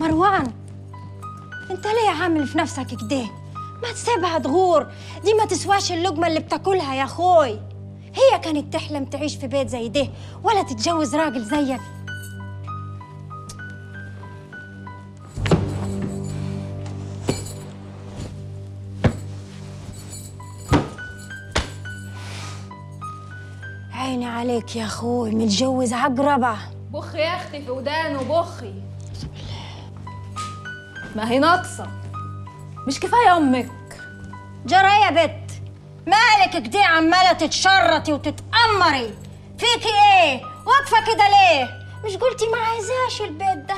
مروان انت ليه عامل في نفسك كده؟ ما تسيبها تغور دي ما تسواش اللقمة اللي بتاكلها يا أخوي. هي كانت تحلم تعيش في بيت زي ده ولا تتجوز راجل زيك. عيني عليك يا أخوي متجوز عقربة. بخي يا أختي في ودانه بخي. ما هي ناقصة. مش كفاية أمك. جرى يا بت مالك كده عمالة تتشرطي وتتأمري؟ فيكي إيه؟ واقفة كده ليه؟ مش قلتي ما عايزاش البيت ده؟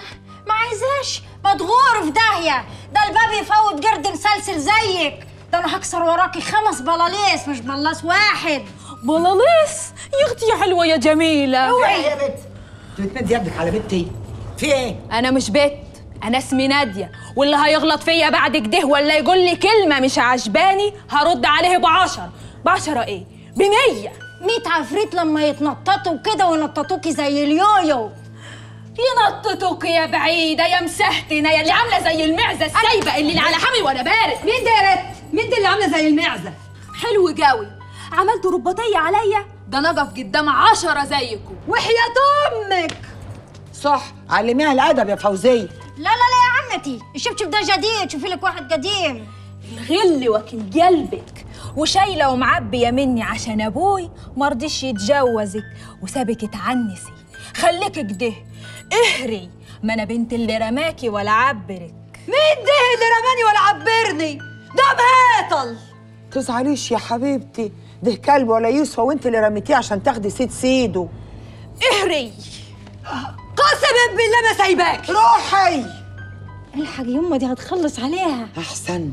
ما عايزاش؟ مدغور في داهية. ده الباب يفوت قرد مسلسل زيك. ده أنا هكسر وراكي خمس بلاليس مش بلاس واحد. بلاليس؟ يا أختي يا حلوة يا جميلة. أوعي. يا بنت انت بتمد يدك على بنتي؟ في إيه؟ أنا مش بت. أنا اسمي نادية واللي هيغلط فيا بعد كده ولا يقول لي كلمة مش عجباني هرد عليه بعشر بعشرة إيه؟ بمية. ميت عفريت لما يتنططوا كده وينططوكي زي اليويو. ينططوك يا بعيدة يا مسهتنه يا اللي عاملة زي المعزة السايبة اللي على حمي وأنا بارد. مين ده يا رت؟ مين ده اللي عاملة زي المعزة؟ حلو قوي. عملت رباطية عليا؟ ده أنا أقف قدام عشرة زيكم. وحياة أمك. صح علميها الأدب يا فوزية. لا لا لا يا عمتي. الشبشب ده جديد شوفي لك واحد قديم. الغل واكل قلبك. وشايلة ومعبيه مني عشان أبوي. مرضيش يتجوزك وسابك تعنسي خليك كده اهري. ما أنا بنت اللي رماكي ولا عبرك. مين ده اللي رماني ولا عبرني؟ ده مهاتل تزعليش يا حبيبتي. ده كلب ولا يوسف وانت اللي رميتيه عشان تاخدي سيد سيده اهري. قسما بالله ما سايباك روحي! الحق يما دي هتخلص عليها. أحسن.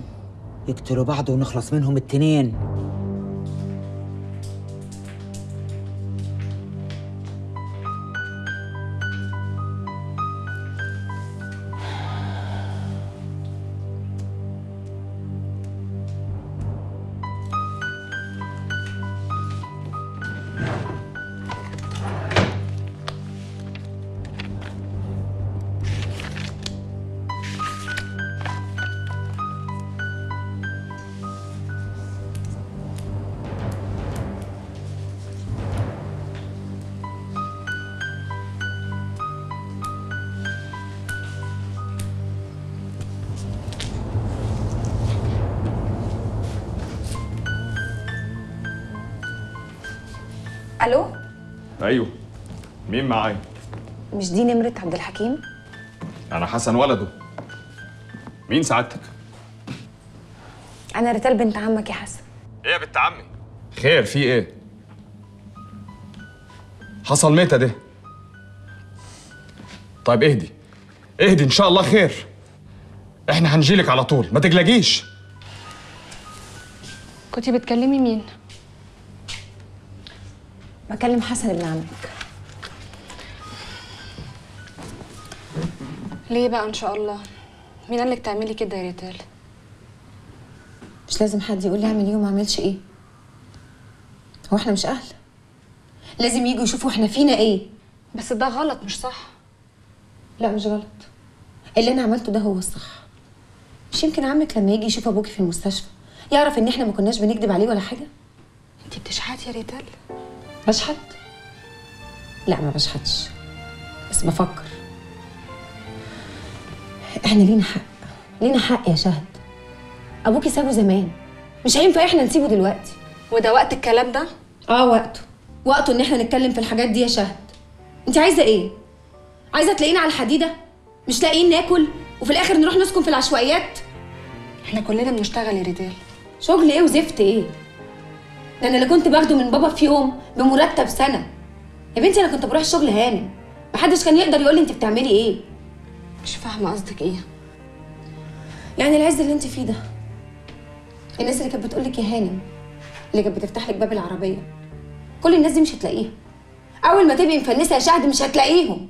يقتلوا بعض ونخلص منهم التنين. ألو؟ أيوه. مين معايا؟ مش دي نمرة عبد الحكيم؟ أنا حسن ولده. مين سعادتك؟ أنا ريتال بنت عمك يا حسن. إيه يا بنت عمي؟ خير في إيه؟ حصل متى ده. طيب اهدي. اهدي إن شاء الله خير. إحنا هنجيلك على طول. ما تقلقيش. كنتي بتكلمي مين؟ بكلم حسن ابن عمك ليه بقى إن شاء الله؟ مين قالك تعملي كده يا ريتال؟ مش لازم حد يقول لي أعمل إيه وما أعملش إيه. هو إحنا مش أهل؟ لازم يجوا يشوفوا إحنا فينا إيه. بس ده غلط مش صح؟ لا مش غلط. اللي أنا عملته ده هو الصح. مش يمكن عمك لما يجي يشوف أبوكي في المستشفى يعرف إن إحنا ما كناش بنكذب عليه ولا حاجة؟ انت بتشحتي يا ريتال؟ بشحت؟ لا ما بشحتش. بس بفكر. إحنا لينا حق. لينا حق يا شهد. ابوكي سابه زمان. مش هينفع إحنا نسيبه دلوقتي. وده وقت الكلام ده؟ آه وقته. وقته إن إحنا نتكلم في الحاجات دي يا شهد. أنت عايزة إيه؟ عايزة تلاقينا على الحديدة؟ مش لاقيين ناكل؟ وفي الآخر نروح نسكن في العشوائيات؟ إحنا كلنا بنشتغل يا ريتال شغل إيه وزفت إيه؟ ده أنا اللي كنت باخده من بابا في يوم بمرتب سنة. يا بنتي أنا كنت بروح الشغل هانم. محدش كان يقدر يقول لي انت بتعملي إيه. مش فاهمة قصدك إيه. يعني العز اللي أنت فيه ده الناس اللي كانت بتقول لك يا هانم اللي كانت بتفتح لك باب العربية كل الناس دي مش هتلاقيها. أول ما تبقي مفلسه يا شهد مش هتلاقيهم.